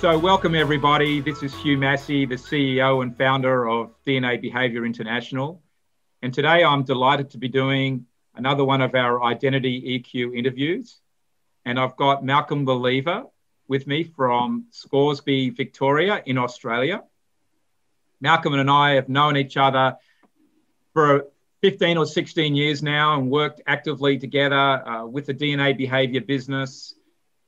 So, welcome everybody. This is Hugh Massie, the CEO and founder of DNA Behavior International. And today I'm delighted to be doing another one of our identity EQ interviews. And I've got Malcolm Le Lievre with me from Scoresby, Victoria, in Australia. Malcolm and I have known each other for 15 or 16 years now and worked actively together uh, with the DNA behavior business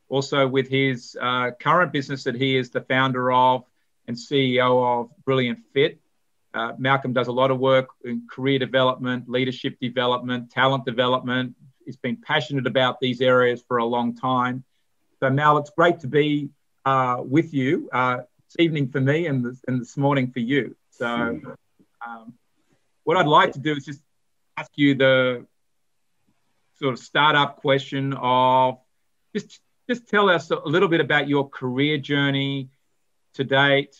also with his uh, current business that he is the founder of and CEO of Brilliant Fit. Uh, Malcolm does a lot of work in career development, leadership development, talent development. He's been passionate about these areas for a long time. So, Mal, it's great to be uh, with you uh, this evening for me and this, and this morning for you. So, um, what I'd like to do is just ask you the sort of startup question of just just tell us a little bit about your career journey to date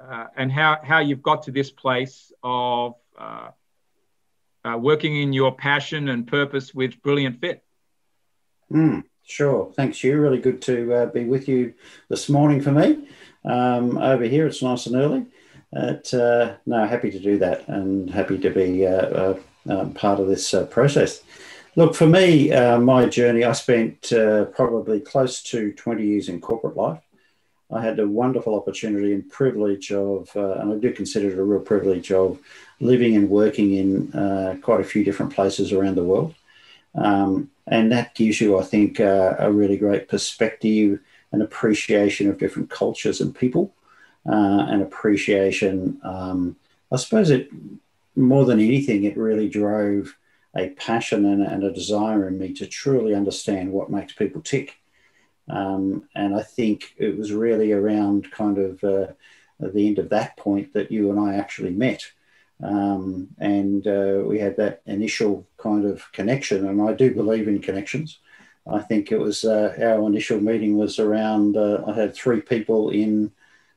uh, and how, how you've got to this place of uh, uh, working in your passion and purpose with BrilliantFIT. Mm, sure. Thanks, Hugh. Really good to uh, be with you this morning for me. Um, over here, it's nice and early. But, uh, no, happy to do that and happy to be uh, um, part of this process. Look, for me, uh, my journey, I spent uh, probably close to 20 years in corporate life. I had a wonderful opportunity and privilege of, uh, and I do consider it a real privilege of living and working in uh, quite a few different places around the world. Um, and that gives you, I think, uh, a really great perspective and appreciation of different cultures and people, uh, and appreciation. Um, I suppose it, more than anything, it really drove a passion and, and a desire in me to truly understand what makes people tick. Um, and I think it was really around kind of uh, the end of that point that you and I actually met. Um, and uh, we had that initial kind of connection. And I do believe in connections. I think it was uh, our initial meeting was around, uh, I had three people in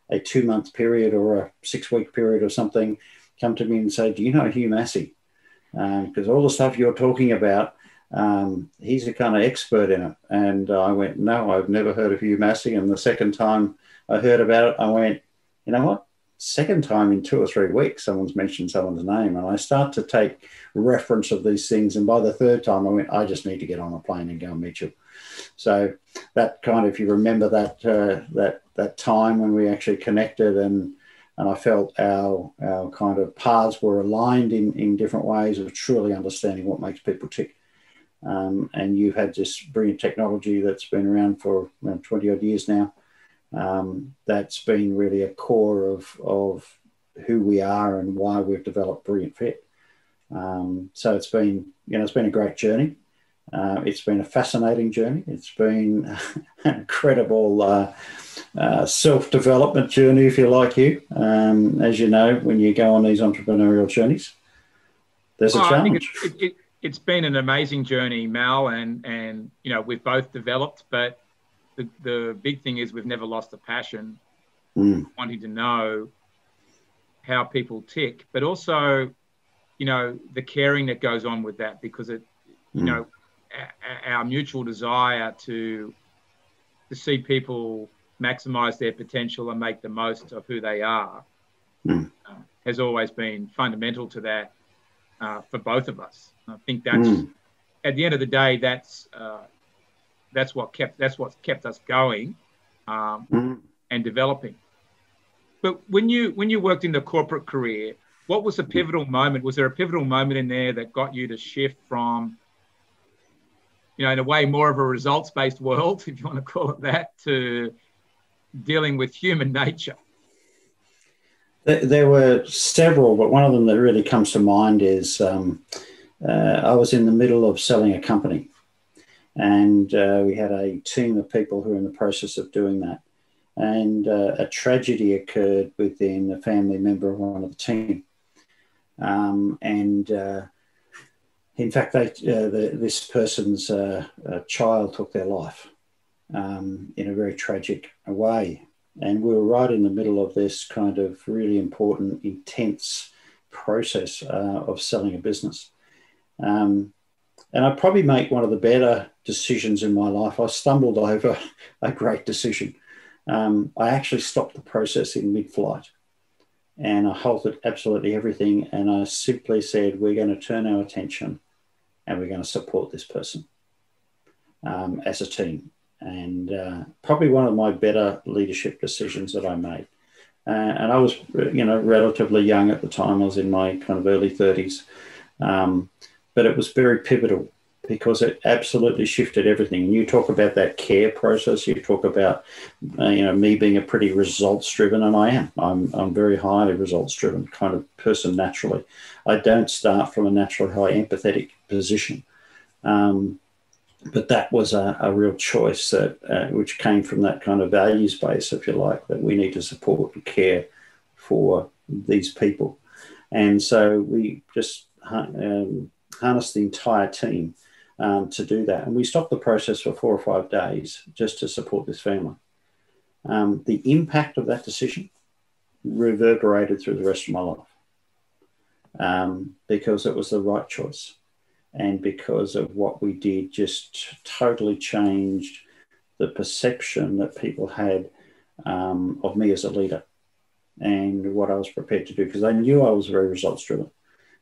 a two month period or a six week period or something come to me and say, Do you know Hugh Massie? Because um, all the stuff you're talking about, um, he's a kind of expert in it. And I went, no, I've never heard of Hugh Massie. And the second time I heard about it, I went, you know what? Second time in two or three weeks, someone's mentioned someone's name, and I start to take reference of these things. And by the third time, I went, I just need to get on a plane and go and meet you. So that kind of, if you remember that uh, that that time when we actually connected and and I felt our, our kind of paths were aligned in, in different ways of truly understanding what makes people tick. Um, and you've had this brilliant technology that's been around for around 20 odd years now. Um, that's been really a core of, of who we are and why we've developed BrilliantFIT. Um, so it's been, you know, it's been a great journey. Uh, it's been a fascinating journey. It's been an incredible uh, uh, self development journey, if you like, you. Um, as you know, when you go on these entrepreneurial journeys, there's a oh, challenge. It, it, it's been an amazing journey, Mal, and, and you know, we've both developed, but the, the big thing is we've never lost the passion, mm. wanting to know how people tick, but also, you know, the caring that goes on with that because it, you mm. know, our mutual desire to to see people maximize their potential and make the most of who they are mm. uh, has always been fundamental to that uh, for both of us. I think that's mm. at the end of the day that's uh, that's what kept that's what's kept us going um, mm. and developing. But when you when you worked in the corporate career, what was the pivotal moment? Was there a pivotal moment in there that got you to shift from you know, in a way, more of a results based world, if you want to call it that, to dealing with human nature? There were several, but one of them that really comes to mind is um, uh, I was in the middle of selling a company, and uh, we had a team of people who were in the process of doing that. And uh, a tragedy occurred within a family member of one of the team. Um, and uh, in fact, they, uh, the, this person's uh, child took their life um, in a very tragic way. And we were right in the middle of this kind of really important, intense process uh, of selling a business. Um, and I probably make one of the better decisions in my life. I stumbled over a great decision. um, I actually stopped the process in mid flight and I halted absolutely everything. And I simply said, We're going to turn our attention and we're going to support this person um, as a team. And uh, probably one of my better leadership decisions that I made. Uh, and I was, you know, relatively young at the time. I was in my kind of early 30s. Um, but it was very pivotal because it absolutely shifted everything. You talk about that care process. You talk about, uh, you know, me being a pretty results driven, and I am. I'm, I'm very highly results driven kind of person naturally. I don't start from a naturally high empathetic position. Um, but that was a, a real choice that uh, which came from that kind of values base, if you like, that we need to support and care for these people. And so we just um, harnessed the entire team um, to do that. And we stopped the process for four or five days just to support this family. Um, the impact of that decision reverberated through the rest of my life um, because it was the right choice and because of what we did just totally changed the perception that people had um, of me as a leader and what I was prepared to do because they knew I was very results driven.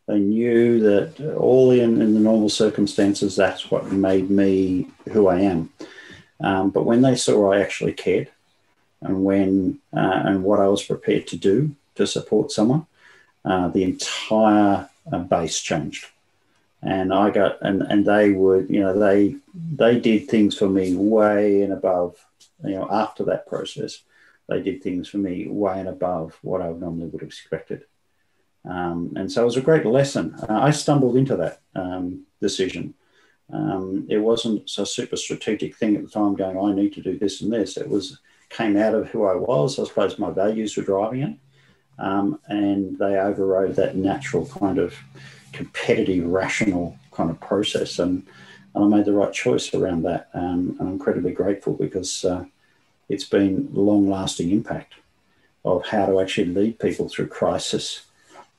They knew that all in, in the normal circumstances, that's what made me who I am. Um, but when they saw I actually cared and when uh, and what I was prepared to do to support someone, uh, the entire uh, base changed. And I got and and they would you know they they did things for me way and above you know after that process they did things for me way and above what I normally would have expected. Um, and so it was a great lesson. Uh, I stumbled into that um, decision. Um, it wasn't a super strategic thing at the time going, I need to do this and this. It was came out of who I was. I suppose my values were driving it. Um, and they overrode that natural kind of competitive, rational kind of process. And, and I made the right choice around that. Um, I'm incredibly grateful because uh, it's been long lasting impact of how to actually lead people through crisis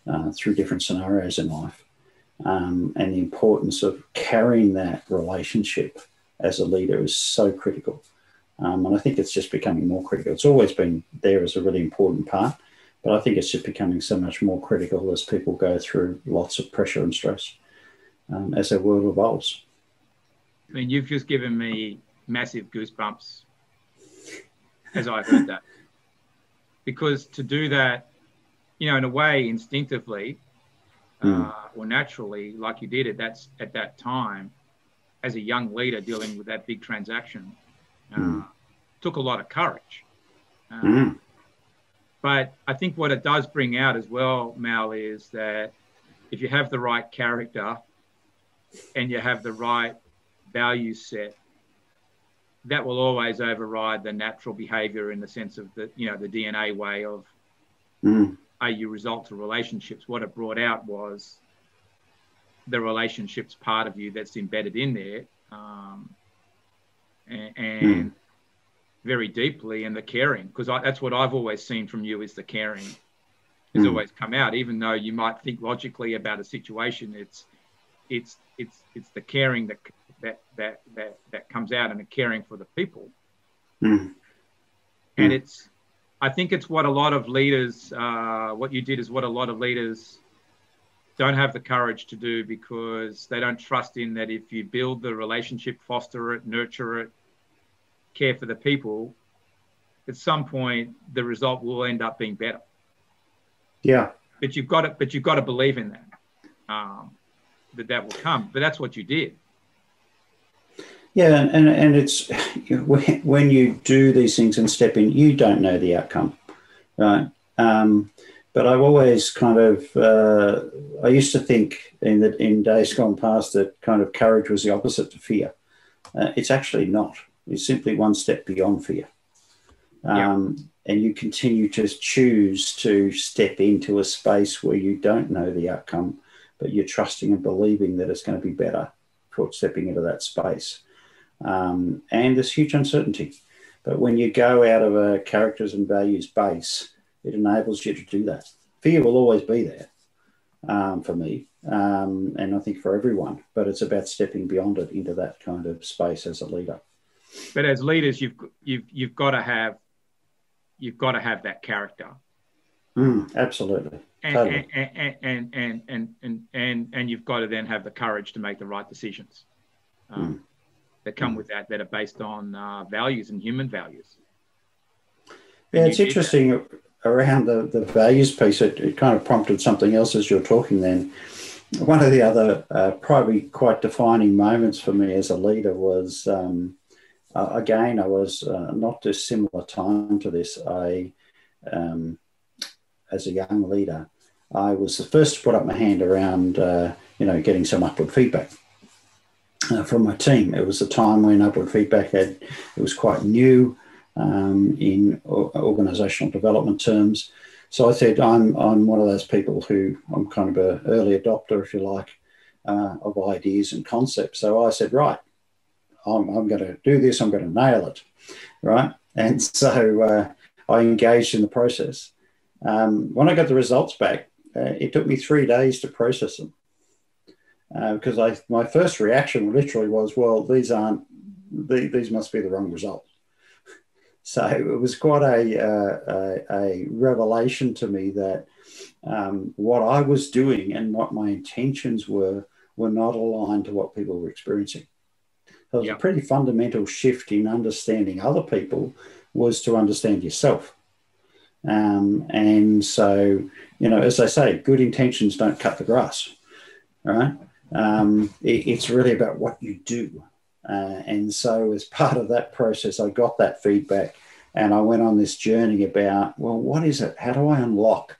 uh, through different scenarios in life, um, and the importance of carrying that relationship as a leader is so critical. Um, and I think it's just becoming more critical. It's always been there as a really important part, but I think it's just becoming so much more critical as people go through lots of pressure and stress um, as their world evolves. I mean, you've just given me massive goosebumps as I heard that. Because to do that you know, in a way, instinctively mm. uh, or naturally, like you did at that at that time, as a young leader dealing with that big transaction, uh, mm. took a lot of courage. Uh, mm. But I think what it does bring out as well, Mal, is that if you have the right character and you have the right value set, that will always override the natural behavior in the sense of the you know the DNA way of mm. AU results to relationships, what it brought out was the relationships part of you that's embedded in there, um, and, and mm. very deeply, and the caring, because that's what I've always seen from you is the caring has mm. always come out, even though you might think logically about a situation, it's it's it's it's the caring that that that that, that comes out and the caring for the people, mm. and hmm. it's I think it's what a lot of leaders, uh, what you did is what a lot of leaders don't have the courage to do because they don't trust in that if you build the relationship, foster it, nurture it, care for the people, at some point the result will end up being better. Yeah. But you've got to, but you've got to believe in that, um, that that will come. But that's what you did. Yeah, and, and it's when you do these things and step in, you don't know the outcome, right? Um, but I've always kind of uh, I used to think in that in days gone past that kind of courage was the opposite to fear. Uh, it's actually not. It's simply one step beyond fear. Um, yeah. And you continue to choose to step into a space where you don't know the outcome, but you're trusting and believing that it's going to be better for stepping into that space. Um, and there's huge uncertainty. But when you go out of a characters and values base, it enables you to do that. Fear will always be there um, for me, um, and I think for everyone. But it's about stepping beyond it into that kind of space as a leader. But as leaders, you've you've you've got to have you've got to have that character. Mm, absolutely. And, totally. and, and, and, and, and, and, and, and you've got to then have the courage to make the right decisions um, mm. That come with that, that are based on uh, values and human values. Yeah, it's interesting around the, the values piece. It, it kind of prompted something else as you're talking then. One of the other uh, probably quite defining moments for me as a leader was um, uh, again, I was uh, not dissimilar time to this. I, um, as a young leader, I was the first to put up my hand around, uh, you know, getting some upward feedback uh, from my team. It was a time when upward feedback had it was quite new um, in organisational development terms. So I said, I'm I'm one of those people who I'm kind of an early adopter, if you like, uh, of ideas and concepts. So I said, right, I'm, I'm going to do this, I'm going to nail it, right? And so uh, I engaged in the process. Um, when I got the results back, uh, it took me three days to process them uh, because I my first reaction literally was, well, these aren't these must be the wrong result. So it was quite a, uh, a, a, revelation to me that um, what I was doing and what my intentions were were not aligned to what people were experiencing. So it was yep. a pretty fundamental shift in understanding other people was to understand yourself. Um, and so, you know, as I say, good intentions don't cut the grass, right? Um, it, it's really about what you do. Uh, and so, as part of that process, I got that feedback and I went on this journey about, well, what is it? How do I unlock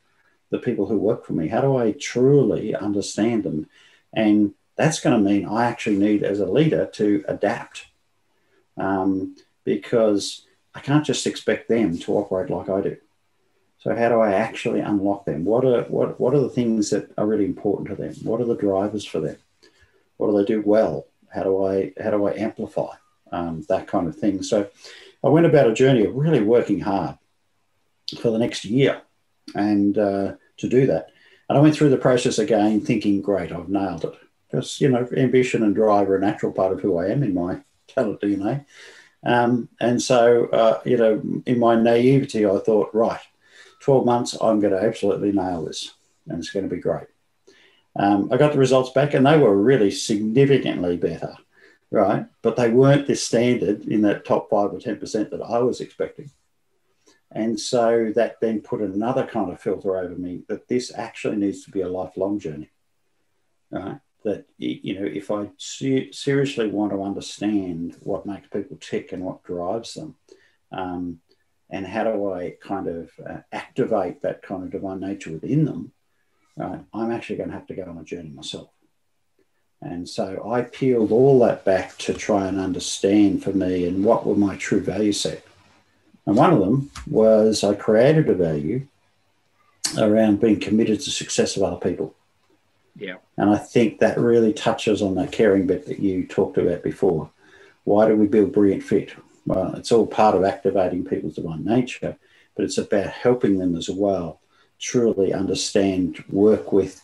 the people who work for me? How do I truly understand them? And that's going to mean I actually need, as a leader, to adapt um, because I can't just expect them to operate like I do. So how do I actually unlock them? What are what what are the things that are really important to them? What are the drivers for them? What do they do well? How do I how do I amplify um, that kind of thing? So I went about a journey of really working hard for the next year, and uh, to do that, and I went through the process again, thinking, "Great, I've nailed it." because you know ambition and drive are a natural part of who I am in my talent DNA. Um, and so, uh, you know, in my naivety, I thought, right, 12 months, I'm going to absolutely nail this and it's going to be great. Um, I got the results back and they were really significantly better, right? But they weren't this standard in that top five or 10% that I was expecting. And so that then put another kind of filter over me that this actually needs to be a lifelong journey, right? that you know if I seriously want to understand what makes people tick and what drives them, um, and how do I kind of uh, activate that kind of divine nature within them, right, I'm actually going to have to go on a journey myself. And so I peeled all that back to try and understand for me and what were my true value set. And one of them was I created a value around being committed to the success of other people. Yeah. And I think that really touches on that caring bit that you talked about before. Why do we build BrilliantFIT? Well, it's all part of activating people's divine nature, but it's about helping them as well truly understand, work with,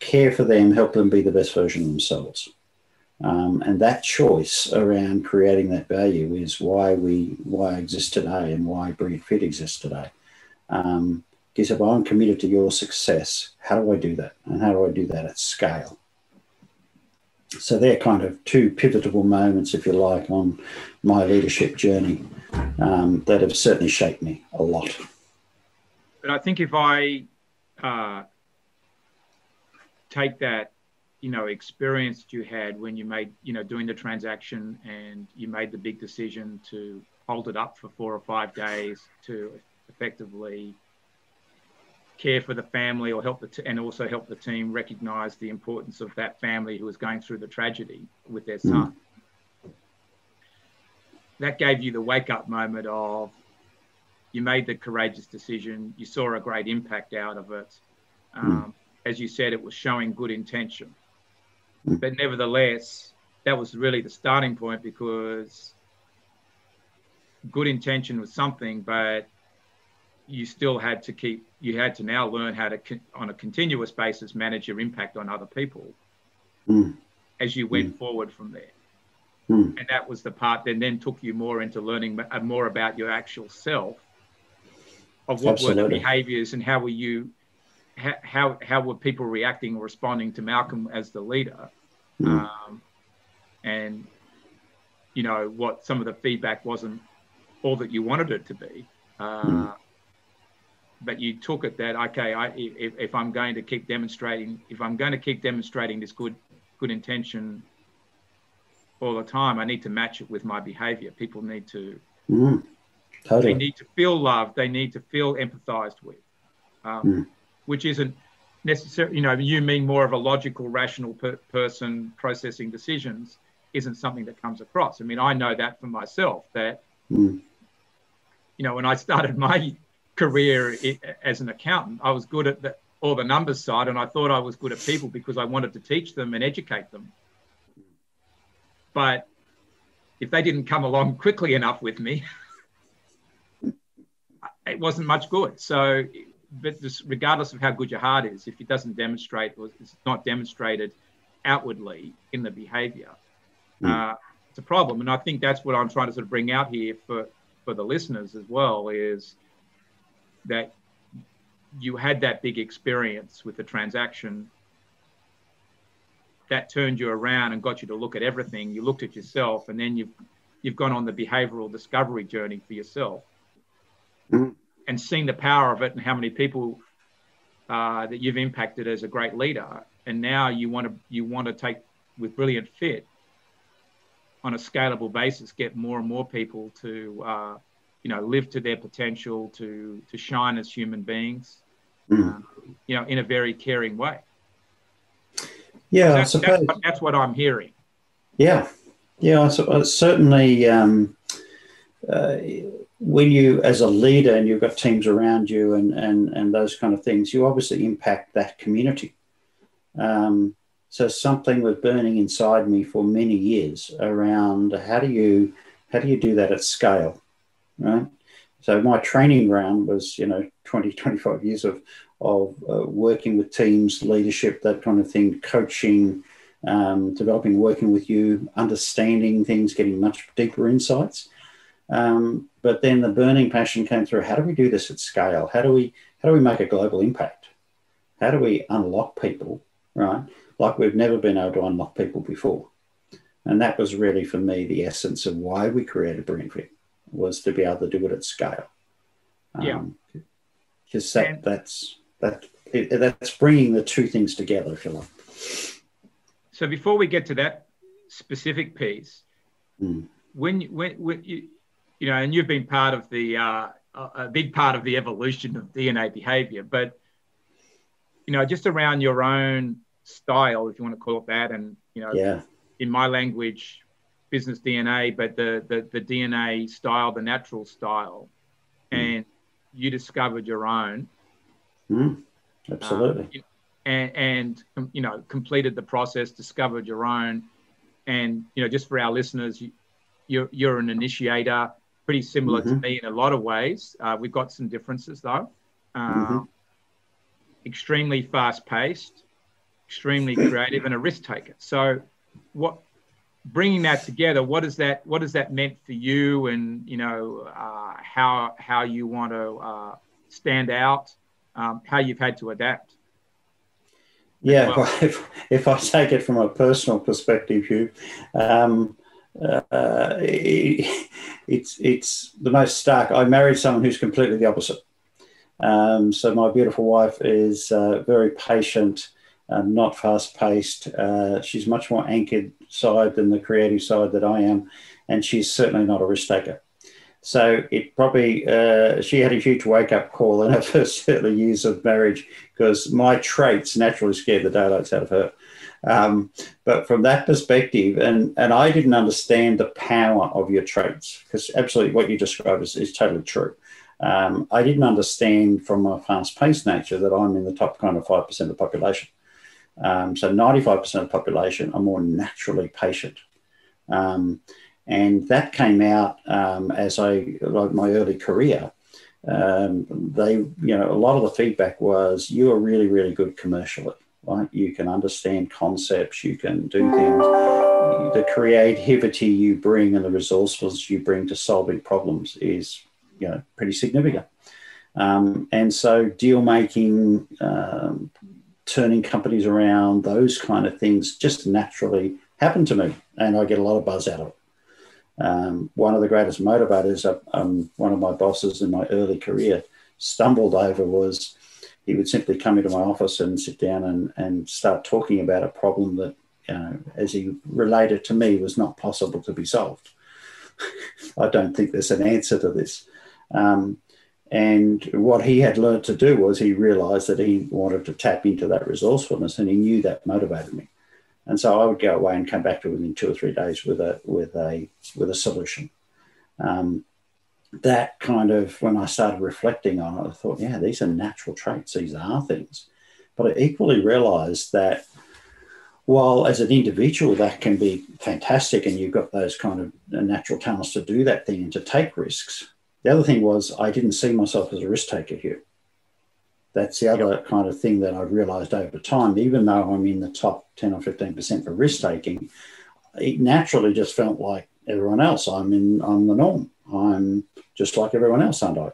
care for them, help them be the best version of themselves. Um, and that choice around creating that value is why we why I exist today and why BrilliantFIT exists today. Um, if I'm committed to your success, how do I do that? And how do I do that at scale? So they're kind of two pivotal moments, if you like, on my leadership journey um, that have certainly shaped me a lot. But I think if I uh, take that, you know, experience you had when you made, you know, doing the transaction and you made the big decision to hold it up for four or five days to effectively care for the family or help the t- and also help the team recognize the importance of that family who was going through the tragedy with their son. Mm. That gave you the wake up moment of you made the courageous decision, you saw a great impact out of it. Um, mm. As you said, it was showing good intention. Mm. But nevertheless, that was really the starting point because good intention was something, but you still had to keep you had to now learn how to on a continuous basis manage your impact on other people mm. as you went mm. forward from there mm. and that was the part that then took you more into learning more about your actual self of what Absolutely. were the behaviors and how were you how how were people reacting or responding to Malcolm as the leader, mm. um, and you know what some of the feedback wasn't all that you wanted it to be, uh, mm. But you took it that okay, I, if, if I'm going to keep demonstrating, if I'm going to keep demonstrating this good good intention all the time, I need to match it with my behavior. People need to mm. totally. they need to feel loved, they need to feel empathized with. Um, mm which isn't necessarily, you know, you mean more of a logical, rational per- person processing decisions, isn't something that comes across. I mean, I know that for myself that, mm. you know, when I started my career as an accountant, I was good at the, all the numbers side and I thought I was good at people because I wanted to teach them and educate them. But if they didn't come along quickly enough with me, it wasn't much good. So but regardless of how good your heart is, if it doesn't demonstrate or it's not demonstrated outwardly in the behavior, mm. uh, it's a problem. And I think that's what I'm trying to sort of bring out here for, for the listeners as well is that you had that big experience with the transaction that turned you around and got you to look at everything. You looked at yourself, and then you've you've gone on the behavioural discovery journey for yourself. Mm and seen the power of it and how many people uh, that you've impacted as a great leader, and now you want to you want to take with brilliant fit on a scalable basis, get more and more people to uh, you know live to their potential, to to shine as human beings, mm. you know, in a very caring way. Yeah, that's, suppose... that's, that's, what I'm hearing. Yeah, yeah, so, certainly. Um, uh, when you, as a leader, and you've got teams around you and, and, and those kind of things, you obviously impact that community. Um, so something was burning inside me for many years around how do you how do you do that at scale, right? So my training ground was you know 20 25 years of of uh, working with teams, leadership, that kind of thing, coaching, um, developing, working with you, understanding things, getting much deeper insights. Um, but then the burning passion came through. How do we do this at scale? How do we how do we make a global impact? How do we unlock people, right? Like we've never been able to unlock people before. And that was really for me the essence of why we created Brilliant was to be able to do it at scale. Yeah. Because that, that's that it, that's bringing the two things together, if you like. So before we get to that specific piece, mm. when when, when you, you know, and you've been part of the uh, a big part of the evolution of DNA behavior, but you know, just around your own style, if you want to call it that, and you know, yeah. in my language, business DNA, but the the, the DNA style, the natural style, mm. and you discovered your own. Mm. Absolutely. Um, and, and you know, completed the process, discovered your own, and you know, just for our listeners, you, you're you're an initiator pretty similar mm-hmm. to me in a lot of ways. Uh, we've got some differences though. Um, mm-hmm. Extremely fast paced, extremely creative, and a risk taker. So, what bringing that together? What is that? What has that meant for you? And you know uh, how how you want to uh, stand out, um, how you've had to adapt. Yeah, well. if, if I take it from a personal perspective, Hugh, um, uh, it's it's the most stark. I married someone who's completely the opposite. Um, so my beautiful wife is uh, very patient, uh, not fast paced. Uh, she's much more anchored side than the creative side that I am, and she's certainly not a risk taker. So it probably uh, she had a huge wake up call in her first early years of marriage because my traits naturally scared the daylights out of her. Um, but from that perspective, and, and I didn't understand the power of your traits because absolutely what you describe is, is totally true. Um, I didn't understand from my fast paced nature that I'm in the top kind of 5% of the population. Um, so 95% of the population are more naturally patient. Um, and that came out um, as I, like my early career. Um, they, you know, a lot of the feedback was you are really, really good commercially right? You can understand concepts, you can do things. The creativity you bring and the resourcefulness you bring to solving problems is, you know, pretty significant. Um, and so deal making, um, turning companies around, those kind of things just naturally happen to me. And I get a lot of buzz out of it. Um, one of the greatest motivators, um, one of my bosses in my early career stumbled over was he would simply come into my office and sit down and, and start talking about a problem that, as he related to me, was not possible to be solved. I don't think there's an answer to this. Um, and what he had learned to do was he realized that he wanted to tap into that resourcefulness and he knew that motivated me. And so I would go away and come back to within two or three days with a with a with a solution. Um, that kind of when I started reflecting on it, I thought, yeah, these are natural traits. These are things. But I equally realized that while as an individual that can be fantastic and you've got those kind of natural talents to do that thing and to take risks, the other thing was I didn't see myself as a risk taker here. That's the other yep. kind of thing that I've realized over time. Even though I'm in the top 10 or 15% for risk taking, it naturally just felt like everyone else. I'm in, I'm the norm. I'm just like everyone else, aren't I?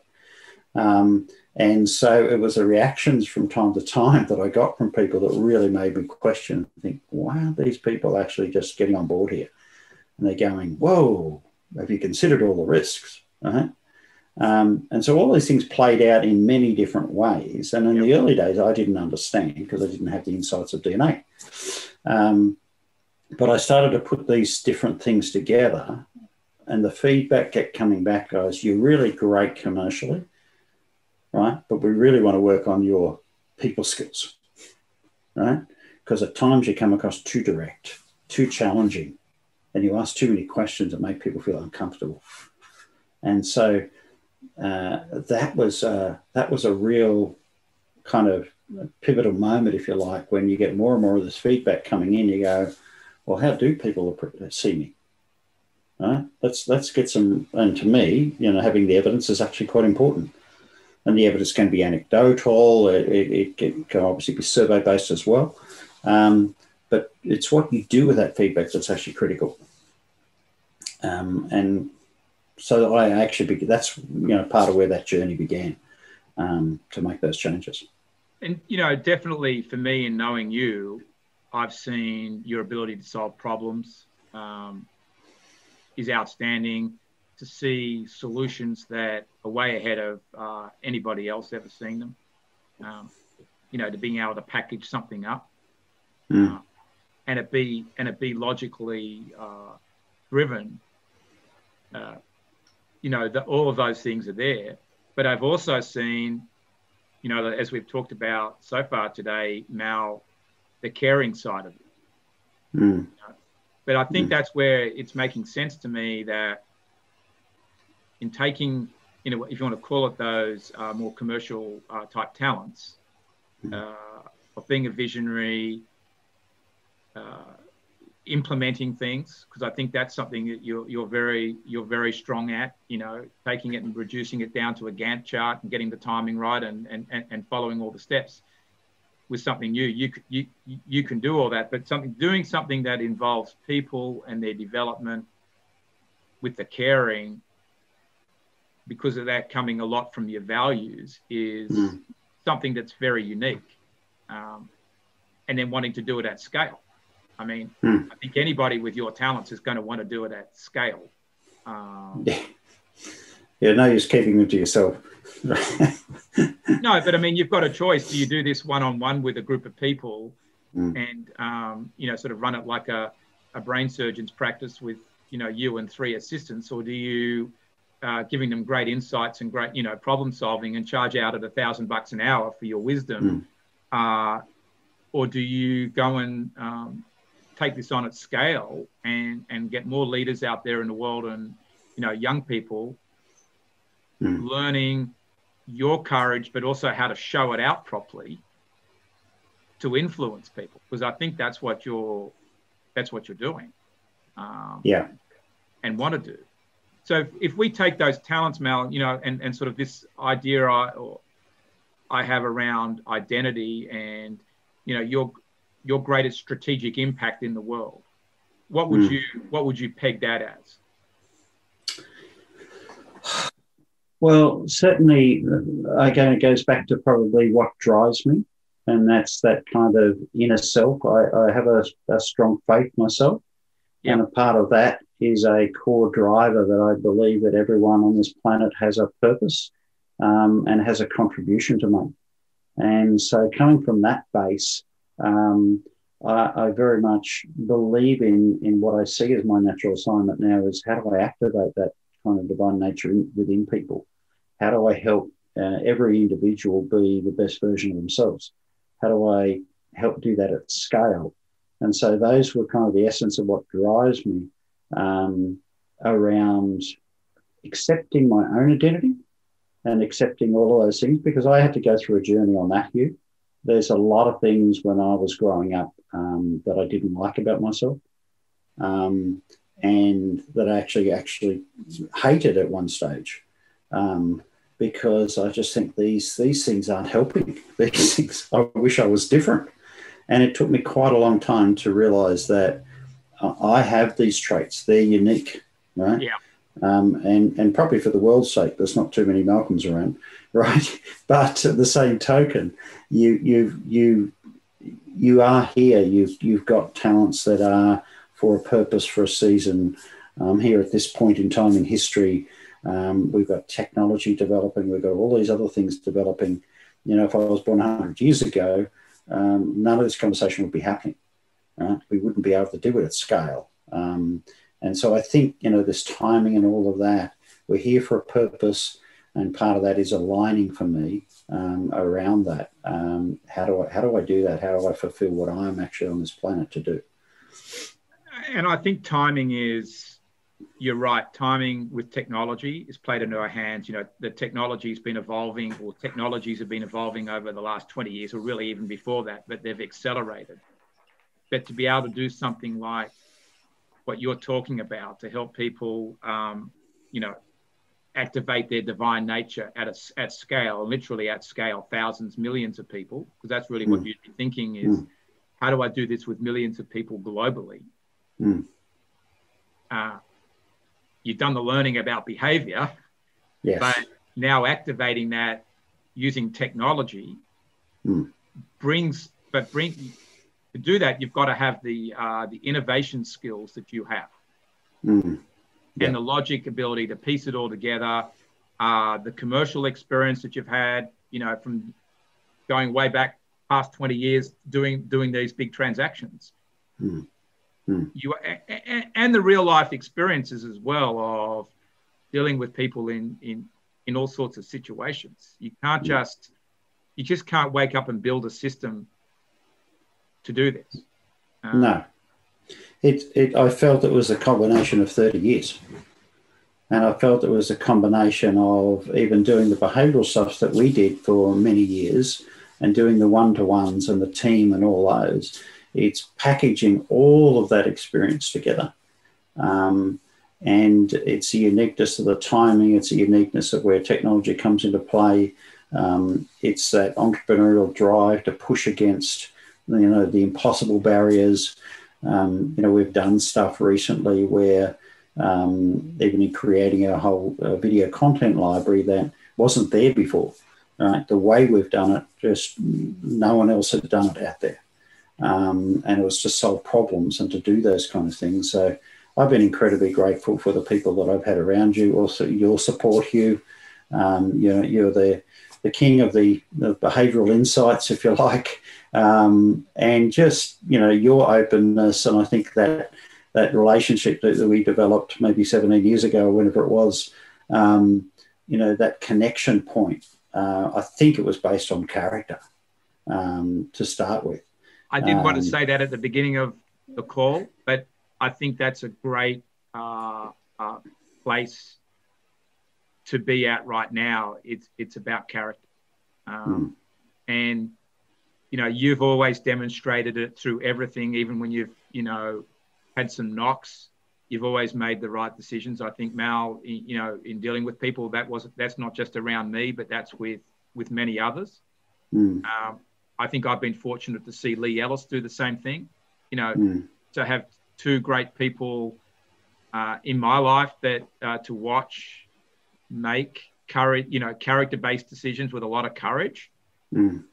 Um, and so it was the reactions from time to time that I got from people that really made me question, and think, why are these people actually just getting on board here? And they're going, whoa, have you considered all the risks? Right? Um, and so all these things played out in many different ways. And in yep. the early days, I didn't understand because I didn't have the insights of DNA. Um, but I started to put these different things together, and the feedback kept coming back, guys. You're really great commercially, right? But we really want to work on your people skills, right? Because at times you come across too direct, too challenging, and you ask too many questions that make people feel uncomfortable. And so uh, that was uh, that was a real kind of pivotal moment, if you like, when you get more and more of this feedback coming in. You go, well, how do people see me? Let's let's get some. And to me, you know, having the evidence is actually quite important. And the evidence can be anecdotal. It, it, it can obviously be survey based as well. Um, but it's what you do with that feedback that's actually critical. Um, and so I actually that's you know part of where that journey began um, to make those changes. And you know, definitely for me, in knowing you, I've seen your ability to solve problems um, is outstanding. To see solutions that are way ahead of uh, anybody else ever seen them. Um, you know, to being able to package something up, mm. uh, and it be and it be logically uh, driven uh, you know, the, all of those things are there. But I've also seen, you know, as we've talked about so far today, Mal, the caring side of it. Mm. You know? But I think mm. that's where it's making sense to me that in taking, you know, if you want to call it those uh, more commercial uh, type talents, mm. uh, of being a visionary, uh, implementing things because I think that's something that you're, you're very you're very strong at. You know, taking it and reducing it down to a Gantt chart and getting the timing right and and, and following all the steps with something new. You you you can do all that, but something doing something that involves people and their development with the caring because of that coming a lot from your values is mm. something that's very unique. Um, and then wanting to do it at scale I mean, hmm. I think anybody with your talents is going to want to do it at scale. Um, yeah. yeah, no use keeping them to yourself. no, but I mean, you've got a choice. Do you do this one on one with a group of people hmm. and, um, you know, sort of run it like a, a brain surgeon's practice with, you know, you and three assistants, or do you uh, giving them great insights and great, you know, problem solving and charge out at a thousand bucks an hour for your wisdom? Hmm. Uh, or do you go and um, take this on at scale and and get more leaders out there in the world and you know young people mm. learning your courage but also how to show it out properly to influence people. Because i think that's what you're that's what you're doing um, yeah. and want to do. So if, if, we take those talents mal you know and, and sort of this idea I, or I have around identity and you know your your greatest strategic impact in the world? What would mm. you what would you peg that as? Well, certainly, uh, again, it goes back to probably what drives me, and that's that kind of inner self. I, I have a, a, strong faith myself, and a part of that is a core driver that I believe that everyone on this planet has a purpose um, and has a contribution to make. And so, coming from that base, um, I, I, very much believe in in what I see as my natural assignment now is how do I activate that kind of divine nature in, within people? How do I help uh, every individual be the best version of themselves? How do I help do that at scale? And so those were kind of the essence of what drives me um, around accepting my own identity and accepting all of those things because I had to go through a journey on that, Hugh. There's a lot of things when I was growing up um, that I didn't like about myself. Um, and that I actually actually hated at one stage um, because I just think these these things aren't helping. These things I wish I was different, and it took me quite a long time to realize that I have these traits. They're unique, right? Yeah. Um, and and probably for the world's sake, there's not too many Malcolms around, right? But at the same token, you you you you are here. You've you've got talents that are for a purpose, for a season. Um, here at this point in time in history, um, we've got technology developing. We've got all these other things developing. You know, if I was born 100 years ago, um, none of this conversation would be happening. Right? We wouldn't be able to do it at scale. Um, and so I think, you know, this timing and all of that, we're here for a purpose. And part of that is aligning for me um, around that. Um, how do I how do I do that? How do I fulfill what I'm actually on this planet to do? And I think timing is you're right. Timing with technology is played into our hands. You know, the technology has been evolving, or technologies have been evolving over the last 20 years, or really even before that, but they've accelerated. But to be able to do something like what you're talking about to help people, um, you know, activate their divine nature at a, at scale, literally at scale, thousands, millions of people, because that's really mm. what you'd be thinking is, mm. how do I do this with millions of people globally? Mm. Uh, you've done the learning about behavior, yes. but now activating that using technology mm. brings, but bring to do that, you've got to have the uh, the innovation skills that you have. Mm yeah. and the logic ability to piece it all together, uh, the commercial experience that you've had, you know, from going way back past 20 years doing doing these big transactions. Mm. Mm. You and, and the real life experiences as well of dealing with people in in in all sorts of situations. You can't just you just can't wake up and build a system to do this. Um, no, it, it, I felt it was a combination of 30 years. And I felt it was a combination of even doing the behavioral stuff that we did for many years and doing the one to ones and the team and all those. It's packaging all of that experience together. Um, and it's the uniqueness of the timing, it's the uniqueness of where technology comes into play. Um, it's that entrepreneurial drive to push against you know the impossible barriers um, you know, we've done stuff recently where um, even in creating a whole uh, video content library that wasn't there before. Right, the way we've done it, just no one else had done it out there, um, and it was to solve problems and to do those kind of things. So I've been incredibly grateful for the people that I've had around you. Also, your support, you, um, you know, you're the the king of the, the behavioural insights, if you like, um, and just you know your openness. And I think that that relationship that, that we developed maybe 17 years ago, or whenever it was, um, you know, that connection point. Uh, I think it was based on character um, to start with. I didn't want to um, say that at the beginning of the call, but I think that's a great uh, uh, place to be at right now. It's it's about character, um, mm. and you know you've always demonstrated it through everything, even when you've you know had some knocks. You've always made the right decisions. I think Mal, you know, in dealing with people, that was that's not just around me, but that's with with many others. Mm. Um, I think I've been fortunate to see Lee Ellis do the same thing. You know, mm. to have two great people uh, in my life that uh, to watch make courage, you know, character-based decisions with a lot of courage Mm.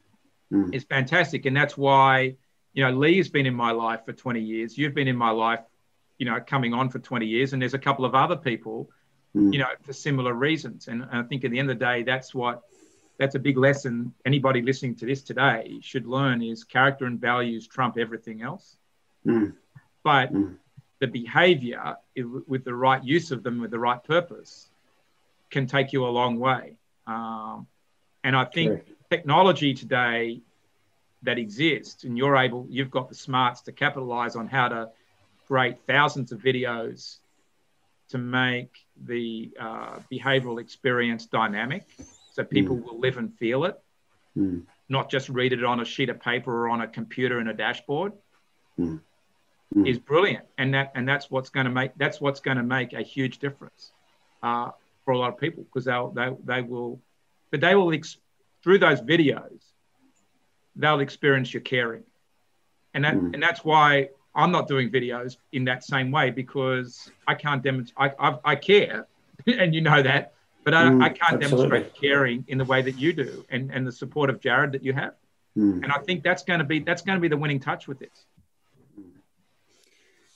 Mm. is fantastic. And that's why, you know, Lee's been in my life for 20 years. You've been in my life, you know, coming on for 20 years. And there's a couple of other people, Mm. you know, for similar reasons. And I think at the end of the day, that's what that's a big lesson anybody listening to this today should learn is character and values trump everything else. Mm. But Mm. the behavior with the right use of them with the right purpose can take you a long way. Um, and I think. Technology today that exists and you're able you've got the smarts to capitalize on how to create thousands of videos to make the uh, behavioral experience dynamic so people will live and feel it Mm. not just read it on a sheet of paper or on a computer in a dashboard Mm. Mm. is brilliant and that and that's what's going to make that's what's going to make a huge difference uh, for a lot of people because they'll they, they will but they will ex- through those videos they'll experience your caring and that Mm. and that's why i'm not doing videos in that same way because i can't demonstrate I, I, I care and you know that but I, Mm, I can't absolutely. demonstrate caring in the way that you do and and the support of jared that you have Mm. and i think that's going to be that's going to be the winning touch with this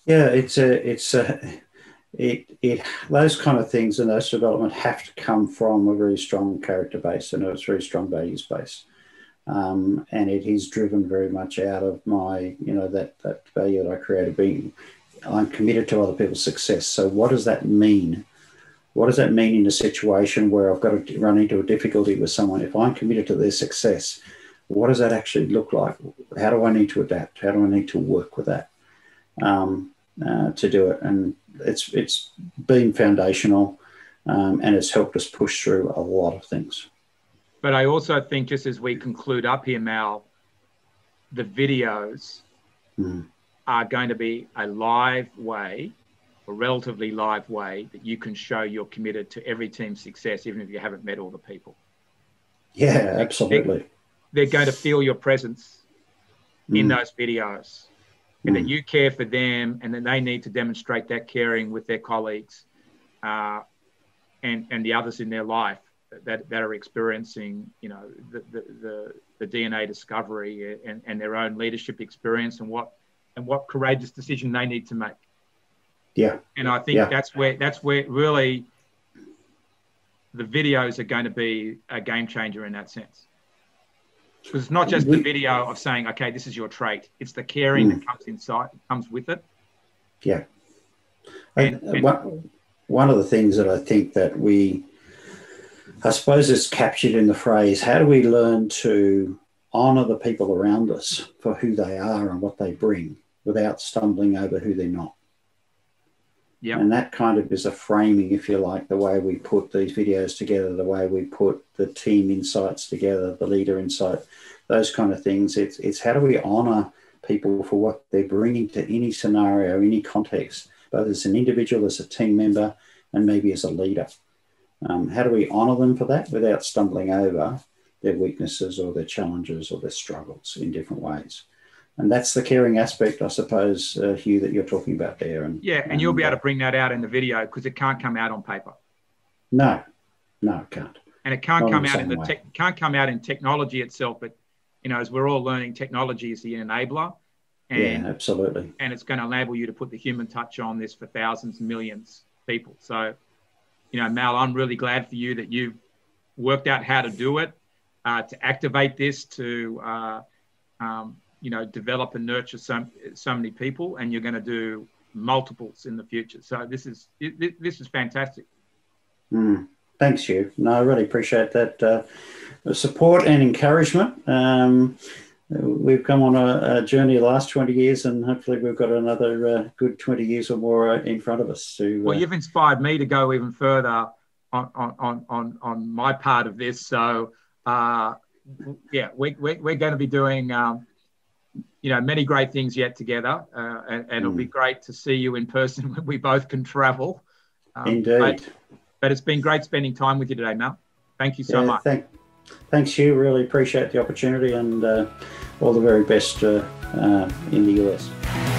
Yeah, it's a, it's a, it, it, those kind of things and those development have to come from a very strong character base and a very strong values base. Um, and it is driven very much out of my, you know, that, that value that I created being, I'm committed to other people's success. So what does that mean? What does that mean in a situation where I've got to run into a difficulty with someone? If I'm committed to their success, what does that actually look like? How do I need to adapt? How do I need to work with that? um, uh, to do it, and it's it's been foundational, um, and it's helped us push through a lot of things. But I also think, just as we conclude up here, Mal, the videos Mm. are going to be a live way, a relatively live way, that you can show you're committed to every team's success, even if you haven't met all the people. Yeah, absolutely. They're going to feel your presence in Mm. those videos and that Mm. you care for them and that they need to demonstrate that caring with their colleagues uh, and, and the others in their life that, that are experiencing, you know, the, the, the, the DNA discovery and, and their own leadership experience and what, and what courageous decision they need to make. Yeah, And I think Yeah. that's where, that's where really the videos are going to be a game changer in that sense. Because it's not just the video of saying, okay, this is your trait. It's the caring Mm. that comes inside, comes with it. yeah. And- And, and- one, one of the things that I think that we, I suppose, is captured in the phrase, how do we learn to honour the people around us for who they are and what they bring without stumbling over who they're not? Yeah. And that kind of is a framing, if you like, the way we put these videos together, the way we put the team insights together, the leader insight, those kind of things. It's, it's how do we honour people for what they're bringing to any scenario, any context, both as an individual, as a team member, and maybe as a leader. Um, how do we honour them for that without stumbling over their weaknesses or their challenges or their struggles in different ways? And that's the caring aspect, I suppose, uh, Hugh, that you're talking about there. And Yeah. And you'll be uh, able to bring that out in the video because it can't come out on paper. No, no, it can't. And it can't Not come out in the way. tech, can't come out in technology itself. But, you know, as we're all learning, technology is the enabler. And yeah, absolutely. and it's going to enable you to put the human touch on this for thousands and millions of people. So, you know, Mal, I'm really glad for you that you've worked out how to do it, uh, to activate this, to, uh, um, you know, develop and nurture so, so many people, and you're going to do multiples in the future. So this is it, this is fantastic. Mm. Thanks, Hugh. No, I really appreciate that uh, support and encouragement. Um, we've come on a, a journey the last 20 years, and hopefully we've got another uh, good 20 years or more uh, in front of us. To, Well, uh, you've inspired me to go even further on on on on, on my part of this. So, uh, yeah, we, we, we're going to be doing, um, you know, many great things yet together, uh, and, and it'll be great to see you in person when we both can travel. Um, indeed. But, but it's been great spending time with you today, Mel. Thank you so Yeah, much. Thank, thanks, Hugh. Really appreciate the opportunity and uh, all the very best uh, uh, in the US.